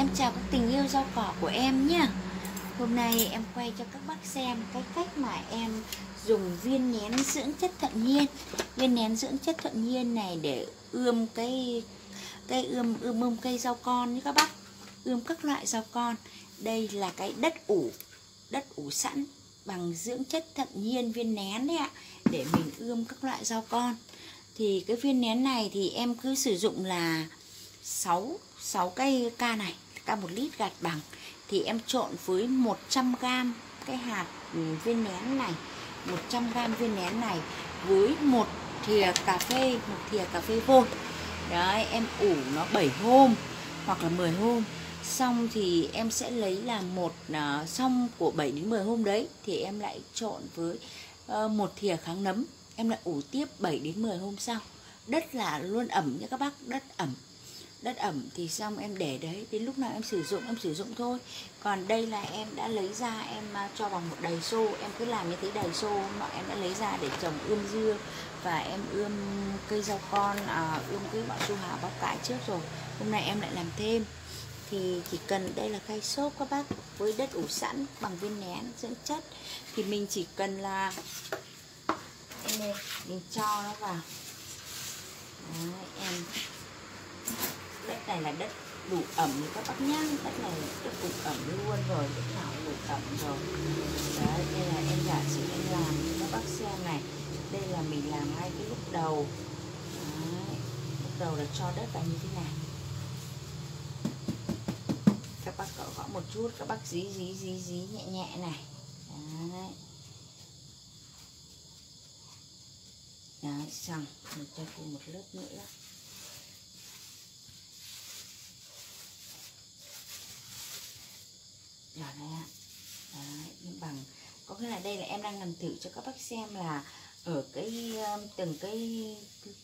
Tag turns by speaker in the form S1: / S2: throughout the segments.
S1: Em chào các tình yêu rau cỏ của em nhé Hôm nay em quay cho các bác xem cái cách mà em dùng viên nén dưỡng chất thuận nhiên. Viên nén dưỡng chất thuận nhiên này để ươm cái cây ươm ươm ươm cây rau con nhé các bác. Ươm các loại rau con. Đây là cái đất ủ Đất ủ sẵn bằng dưỡng chất thuận nhiên viên nén đấy ạ Để mình ươm các loại rau con. Thì cái viên nén này thì em cứ sử dụng là 6, 6 cây ca này ta một lít gạt bằng. Thì em trộn với 100g cái hạt ừ, viên nén này 100g viên nén này Với một thìa cà phê Một thìa cà phê vôi. Đấy em ủ nó 7 hôm Hoặc là 10 hôm. Xong thì em sẽ lấy là một uh, Xong của 7 đến 10 hôm đấy Thì em lại trộn với uh, một thìa kháng nấm. Em lại ủ tiếp 7 đến 10 hôm sau. Đất là luôn ẩm nha các bác Đất ẩm đất ẩm thì xong em để đấy đến lúc nào em sử dụng em sử dụng thôi. Còn đây là em đã lấy ra em à, cho vào một đầy xô em cứ làm như thế đầy xô mà em đã lấy ra để trồng ươm dưa và em ươm cây rau con à, ươm cái bọ su hào bắp cải trước rồi hôm nay em lại làm thêm. Thì chỉ cần đây là khay xốp các bác với đất ủ sẵn bằng viên nén dưỡng chất thì mình chỉ cần là em mình cho nó vào. Đấy, em đất này là đất đủ ẩm như các bác nhá. Đất này đất đủ ẩm luôn rồi, đất nào đủ ẩm rồi. Đấy, đây là em giả sử em làm cho các bác xem này. Đây là mình làm ngay cái lúc đầu. Đấy. lúc đầu là cho đất vào như thế này. Các bác cọ gõ một chút, các bác dí dí dí dí nhẹ nhẹ này. Đấy. Đấy, xong. Mình cho thêm một lớp nữa. Nhỏ này ạ. Đấy, nhưng bằng có nghĩa là đây là em đang làm thử cho các bác xem là ở cái um, từng cái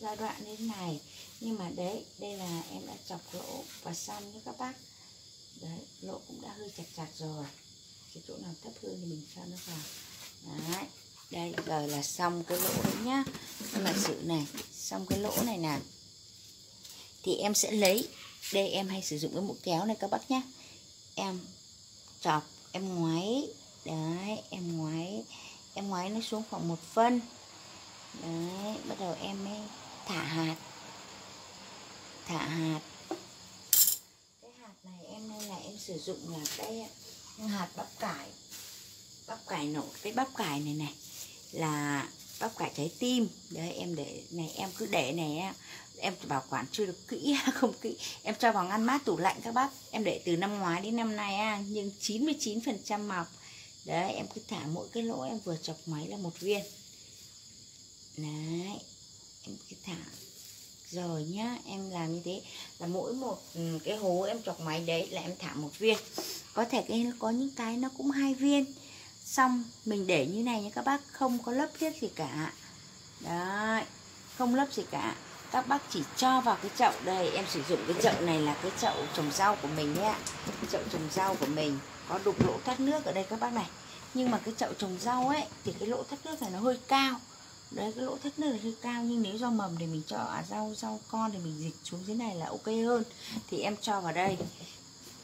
S1: giai đoạn như thế này. Nhưng mà đấy đây là em đã chọc lỗ và xong nhé các bác. Đấy lỗ cũng đã hơi chặt chặt rồi. Cái chỗ nào thấp hơn thì mình cho nó vào. Đấy đây giờ là xong cái lỗ đấy nhá. Nhưng mà sự này xong cái lỗ này nè. Thì em sẽ lấy đây em hay sử dụng cái mũi kéo này các bác nhé em chọc, em ngoáy. Đấy, em ngoáy. Em ngoáy nó xuống khoảng một phân. Đấy, bắt đầu em mới thả hạt. Thả hạt. Cái hạt này em đây là em sử dụng là cái hạt bắp cải. Bắp cải nổ, cái bắp cải này này là bắp cải trái tim. Đấy em để này em cứ để này em bảo quản chưa được kỹ không kỹ. Em cho vào ngăn mát tủ lạnh các bác. Em để từ năm ngoái đến năm nay à, nhưng 99 phần trăm mọc. Đấy em cứ thả mỗi cái lỗ em vừa chọc máy là một viên. Đấy em cứ thả. Rồi nhá em làm như thế. Là mỗi một ừ, cái hố em chọc máy đấy là em thả một viên. Có thể cái có những cái nó cũng hai viên xong mình để như này nha các bác không có lớp thiết gì cả. Đấy không lớp gì cả. Các bác chỉ cho vào cái chậu đây em sử dụng cái chậu này là cái chậu trồng rau của mình nhé cái chậu trồng rau của mình có đục lỗ thoát nước ở đây các bác này. Nhưng mà cái chậu trồng rau ấy thì cái lỗ thoát nước này nó hơi cao. Đấy cái lỗ thoát nước là hơi cao nhưng nếu rau mầm thì mình cho à, rau rau con thì mình dịch xuống dưới này là ok hơn. Thì em cho vào đây.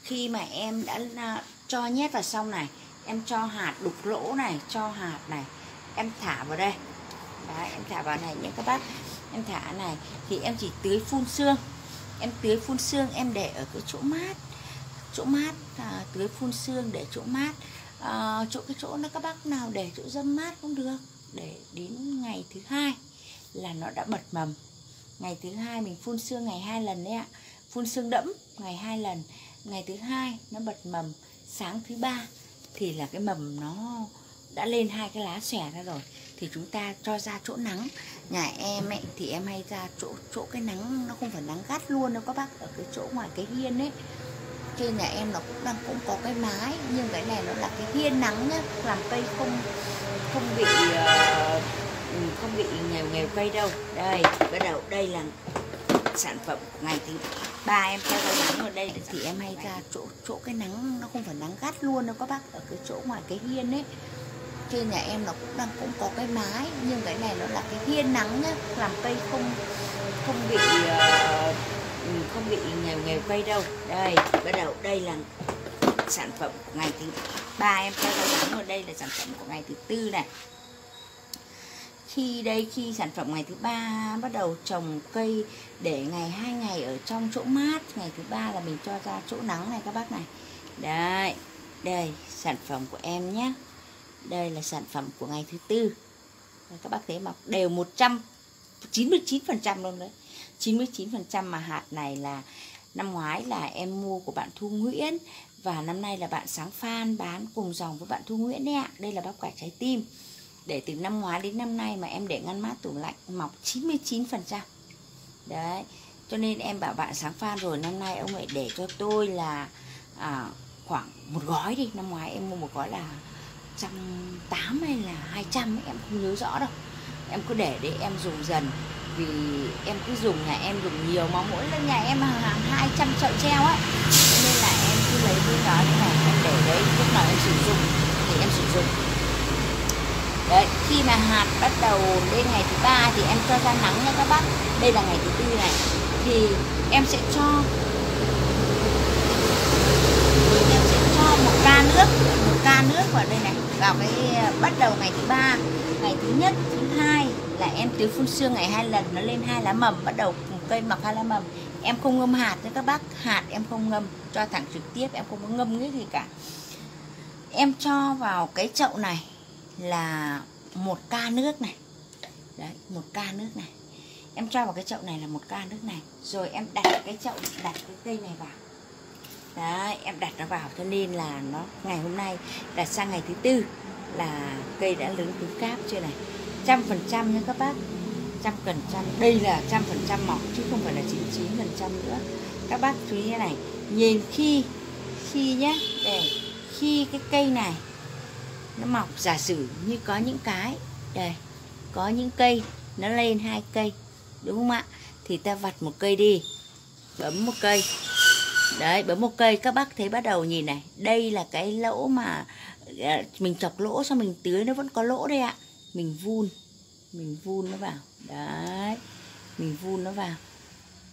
S1: Khi mà em đã à, cho nhét vào xong này em cho hạt đục lỗ này cho hạt này. Em thả vào đây. Đấy em thả vào này nhé các bác. Em thả này thì em chỉ tưới phun xương. Em tưới phun xương em để ở cái chỗ mát. Chỗ mát à, tưới phun xương để chỗ mát. À, chỗ cái chỗ nó các bác nào để chỗ dâm mát cũng được. Để đến ngày thứ hai là nó đã bật mầm. Ngày thứ hai mình phun xương ngày hai lần đấy ạ. Phun xương đẫm ngày hai lần. Ngày thứ hai nó bật mầm. Sáng thứ ba thì là cái mầm nó đã lên hai cái lá xòe ra rồi. Thì chúng ta cho ra chỗ nắng. Nhà em ấy thì em hay ra chỗ chỗ cái nắng nó không phải nắng gắt luôn đâu các bác ở cái chỗ ngoài cái hiên ấy. Trên nhà em nó cũng đang cũng có cái mái nhưng cái này nó là cái hiên nắng nhá làm cây không không bị uh, không bị nghèo nghèo cây đâu. Đây bắt đầu đây là sản phẩm của ngày thứ ba em theo cái nắng ở đây thì em hay ra chỗ chỗ cái nắng nó không phải nắng gắt luôn đâu các bác ở cái chỗ ngoài cái hiên ấy. Trên nhà em nó cũng đang cũng có cái mái nhưng cái này nó là cái hiên nắng nhá làm cây không không bị uh, không bị nghèo nghèo cây đâu. Đây bắt đầu đây là sản phẩm của ngày thứ ba em treo cái nắng ở đây là sản phẩm của ngày thứ tư này khi đây, khi sản phẩm ngày thứ ba bắt đầu trồng cây để ngày hai ngày ở trong chỗ mát, ngày thứ ba là mình cho ra chỗ nắng này các bác này. Đây đây, sản phẩm của em nhé. Đây là sản phẩm của ngày thứ tư. Các bác thấy mọc đều 199 phần trăm luôn đấy. 99 phần trăm mà hạt này là, năm ngoái là em mua của bạn Thu Nguyễn và năm nay là bạn Sáng Phan bán cùng dòng với bạn Thu Nguyễn đấy ạ. Đây là bắp cải trái tim để từ năm ngoái đến năm nay mà em để ngăn mát tủ lạnh mọc 99 phần trăm. Đấy cho nên em bảo bạn Sáng Phan rồi năm nay ông ấy để cho tôi là à, khoảng một gói đi. Năm ngoái em mua một gói là trăm tám hay là 200 em không nhớ rõ đâu. Em cứ để để em dùng dần. Vì em cứ dùng nhà em dùng nhiều mà mỗi lần nhà em hàng 200 chậu treo ấy nên là em cứ lấy cái đó để em để đấy. Lúc nào em sử dụng thì em sử dụng đấy, khi mà hạt bắt đầu lên ngày thứ ba thì em cho ra nắng nha các bác. Đây là ngày thứ tư này. Thì em sẽ cho, em sẽ cho một ca nước, một ca nước vào đây này, vào cái, bắt đầu ngày thứ ba. Ngày thứ nhất, thứ hai là em tưới phun sương ngày hai lần, nó lên hai lá mầm, bắt đầu cây mọc hai lá mầm. Em không ngâm hạt nha các bác, hạt em không ngâm, cho thẳng trực tiếp, em không có ngâm cái gì cả. Em cho vào cái chậu này là một ca nước này. Đấy, một ca nước này. Em cho vào cái chậu này là một ca nước này. Rồi em đặt cái chậu, đặt cái cây này vào. Đấy, em đặt nó vào. Cho nên là nó, ngày hôm nay, đặt sang ngày thứ tư là cây đã lớn cứng cáp chưa này. Trăm phần trăm nha các bác. Trăm phần trăm. Đây là trăm phần trăm mọc chứ không phải là 99 phần trăm nữa. Các bác chú ý này. Nhìn khi khi nhé. Để khi cái cây này nó mọc giả sử như có những cái. Đây, có những cây, nó lên hai cây, đúng không ạ? Thì ta vặt một cây đi. Bấm một cây. Đấy, bấm một cây, các bác thấy bắt đầu nhìn này. Đây là cái lỗ mà à, mình chọc lỗ xong mình tưới nó vẫn có lỗ đây ạ. Mình vun mình vun nó vào. Đấy, mình vun nó vào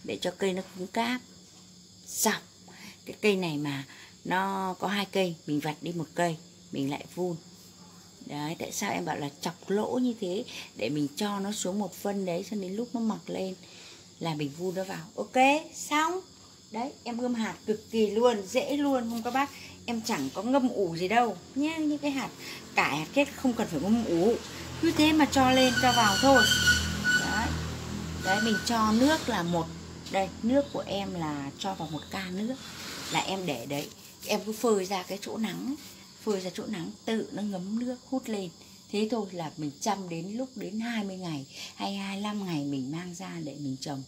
S1: để cho cây nó cứng cáp. Xong, cái cây này mà nó có hai cây, mình vặt đi một cây, mình lại vun đấy, tại sao em bảo là chọc lỗ như thế? Để mình cho nó xuống một phân đấy cho đến lúc nó mọc lên là mình vun nó vào. Ok, xong. Đấy, em ươm hạt cực kỳ luôn, dễ luôn, không các bác? Em chẳng có ngâm ủ gì đâu. Nhé những cái hạt cải hạt kết không cần phải ngâm ủ. Cứ thế mà cho lên, cho vào thôi. Đấy. Đấy, mình cho nước là một. Đây, nước của em là cho vào một ca nước. Là em để đấy. Em cứ phơi ra cái chỗ nắng phơi ra chỗ nắng, tự nó ngấm nước, hút lên. Thế thôi là mình chăm đến lúc đến 20 ngày hay 25 ngày mình mang ra để mình trồng.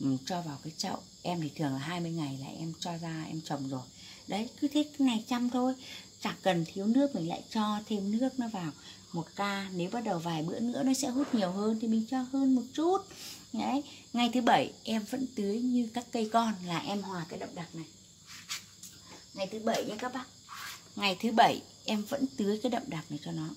S1: Mình cho vào cái chậu. Em thì thường là 20 ngày là em cho ra, em trồng rồi. Đấy, cứ thế cái này chăm thôi. Chẳng cần thiếu nước, mình lại cho thêm nước nó vào. Một ca, nếu bắt đầu vài bữa nữa nó sẽ hút nhiều hơn thì mình cho hơn một chút. Đấy, ngày thứ bảy em vẫn tưới như các cây con là em hòa cái đậm đặc này. Ngày thứ bảy nhé các bác ngày thứ bảy em vẫn tưới cái đậm đặc này cho nó.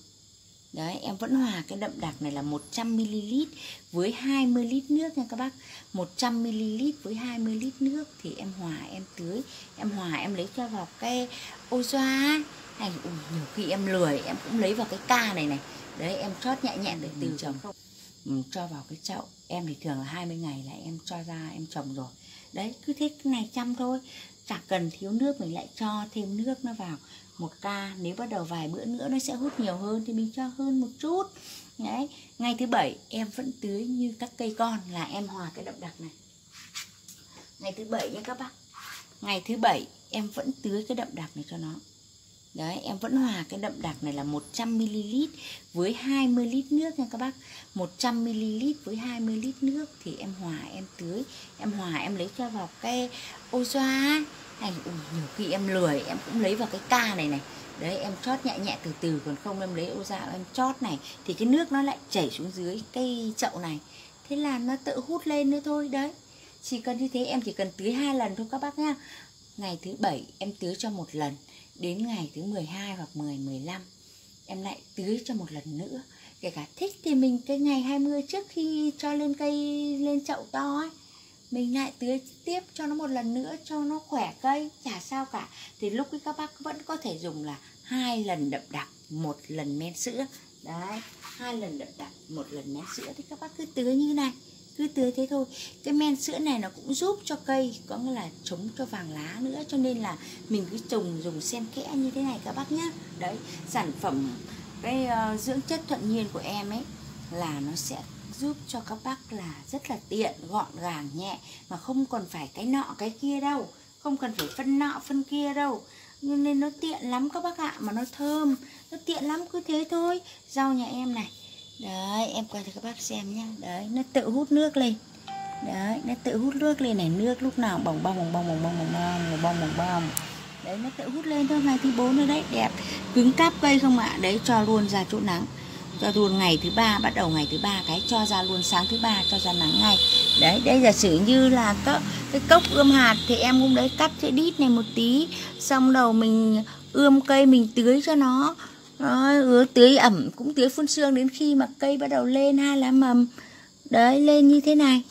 S1: Đấy, em vẫn hòa cái đậm đặc này là 100ml với 20 lít nước nha các bác. 100ml với 20 lít nước thì em hòa em tưới. Em hòa em lấy cho vào cái ô xoa này ui, nhiều khi em lười em cũng lấy vào cái ca này này. Đấy em chót nhẹ nhẹ từ từ trồng. không. Ừ, cho vào cái chậu. Em thì thường là 20 ngày là em cho ra em trồng rồi. Đấy cứ thế cái này chăm thôi. Chẳng cần thiếu nước mình lại cho thêm nước nó vào một ca nếu bắt đầu vài bữa nữa nó sẽ hút nhiều hơn thì mình cho hơn một chút. Đấy ngày thứ bảy em vẫn tưới như các cây con là em hòa cái đậm đặc này. Ngày thứ bảy nha các bác. Ngày thứ bảy em vẫn tưới cái đậm đặc này cho nó. Đấy, em vẫn hòa cái đậm đặc này là 100ml với 20 lít nước nha các bác. 100ml với 20 lít nước thì em hòa em tưới Em hòa em lấy cho vào cái ô xoa này ui, ừ, nhiều khi em lười em cũng lấy vào cái ca này này. Đấy em chót nhẹ nhẹ từ từ còn không em lấy ô dạo em chót này. Thì cái nước nó lại chảy xuống dưới cây chậu này. Thế là nó tự hút lên nữa thôi đấy. Chỉ cần như thế em chỉ cần tưới hai lần thôi các bác nhá. Ngày thứ bảy em tưới cho một lần đến ngày thứ 12 hoặc 10 15 em lại tưới cho một lần nữa. Kể cả thích thì mình cái ngày 20 trước khi cho lên cây lên chậu to ấy mình lại tưới tiếp cho nó một lần nữa cho nó khỏe cây chả sao cả. Thì lúc ấy các bác vẫn có thể dùng là hai lần đậm đặc một lần men sữa. Đấy hai lần đậm đặc một lần men sữa. Thì các bác cứ tưới như này cứ tưới thế thôi. Cái men sữa này nó cũng giúp cho cây có nghĩa là chống cho vàng lá nữa. Cho nên là mình cứ trồng dùng xen kẽ như thế này các bác nhá. Đấy sản phẩm cái uh, dưỡng chất thuận nhiên của em ấy là nó sẽ giúp cho các bác là rất là tiện, gọn gàng, nhẹ, mà không còn phải cái nọ, cái kia đâu, không cần phải phân nọ, phân kia đâu. Nên nó tiện lắm các bác ạ, mà nó thơm, nó tiện lắm cứ thế thôi. Rau nhà em này, đấy, em quay cho các bác xem nhá. Đấy, nó tự hút nước lên. Đấy, nó tự hút nước lên này, nước lúc nào bong bong bong bong bong bong bong bong bong bong bong đấy, nó tự hút lên thôi ngày thứ bốn rồi đấy, đẹp. Cứng cáp cây không ạ? Đấy, cho luôn ra chỗ nắng cho luôn ngày thứ ba bắt đầu ngày thứ ba cái cho ra luôn sáng thứ ba cho ra nắng ngay. Đấy đây giả sử như là cái cái cốc ươm hạt thì em cũng đấy cắt cái đít này một tí xong đầu mình ươm cây mình tưới cho nó. Đó, tưới ẩm cũng tưới phun sương đến khi mà cây bắt đầu lên hai lá mầm. Đấy lên như thế này.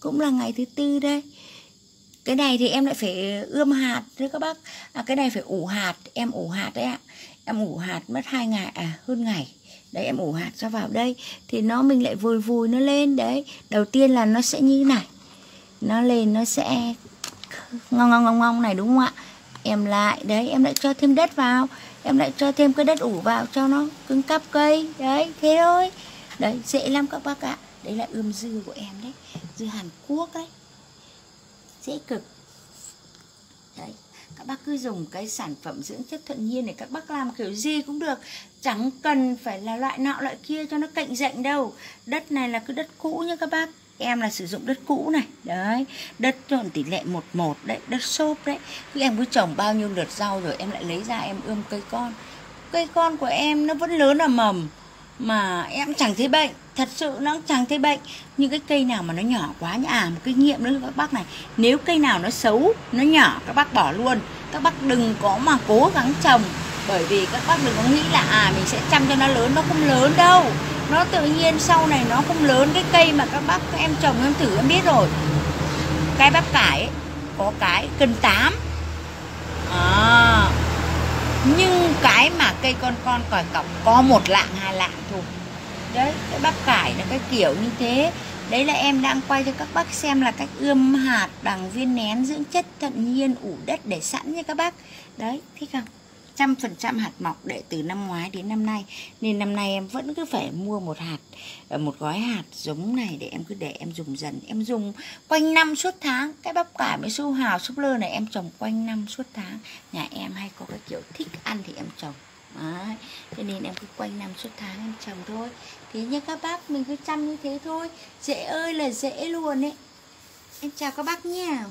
S1: Cũng là ngày thứ tư đây. Cái này thì em lại phải ươm hạt đấy các bác. À, cái này phải ủ hạt em ủ hạt đấy ạ. Em ủ hạt mất hai ngày à hơn ngày đấy, em ủ hạt cho vào đây. Thì nó mình lại vùi vùi nó lên, đấy. Đầu tiên là nó sẽ như này. Nó lên, nó sẽ ngon ngon ngon ngon này, đúng không ạ? Em lại, đấy, em lại cho thêm đất vào. Em lại cho thêm cái đất ủ vào cho nó cứng cắp cây. Đấy, thế thôi. Đấy, dễ lắm các bác ạ. Đấy là ươm dưa của em đấy. Dưa hàn quốc đấy. Dễ cực các bác cứ dùng cái sản phẩm dưỡng chất thuận nhiên này các bác làm kiểu gì cũng được. Chẳng cần phải là loại nọ, loại kia cho nó cạnh dạnh đâu. Đất này là cứ đất cũ nha các bác. Em là sử dụng đất cũ này. Đấy, đất chọn tỷ lệ một một đấy, đất xốp đấy. Khi em cứ trồng bao nhiêu lượt rau rồi em lại lấy ra em ươm cây con. Cây con của em nó vẫn lớn ở mầm, mà em chẳng thấy bệnh thật sự nó chẳng thấy bệnh. Nhưng cái cây nào mà nó nhỏ quá nhá. À một cái nghiệm nữa các bác này. Nếu cây nào nó xấu nó nhỏ các bác bỏ luôn. Các bác đừng có mà cố gắng trồng. Bởi vì các bác đừng có nghĩ là à mình sẽ chăm cho nó lớn. Nó không lớn đâu. Nó tự nhiên sau này nó không lớn. Cái cây mà các bác các em trồng em thử em biết rồi. Cái bắp cải ấy, có cái cân tám. À, nhưng cái mà cây con con còi cọc có một lạng hai lạng thôi đấy, cái bắp cải là cái kiểu như thế. Đấy là em đang quay cho các bác xem là cách ươm hạt bằng viên nén dưỡng chất tự nhiên, ủ đất để sẵn nha các bác. Đấy, thích không? Trăm phần trăm hạt mọc để từ năm ngoái đến năm nay. Nên năm nay em vẫn cứ phải mua một hạt ờ, một gói hạt giống này để em cứ để em dùng dần. Em dùng quanh năm suốt tháng, cái bắp cải với su hào, súp lơ này em trồng quanh năm suốt tháng. Nhà em hay có cái kiểu thích ăn thì em trồng. Đấy. Cho nên em cứ quanh năm suốt tháng em trồng thôi. Thế nha các bác mình cứ chăm như thế thôi. Dễ ơi là dễ luôn ấy. Em chào các bác nha.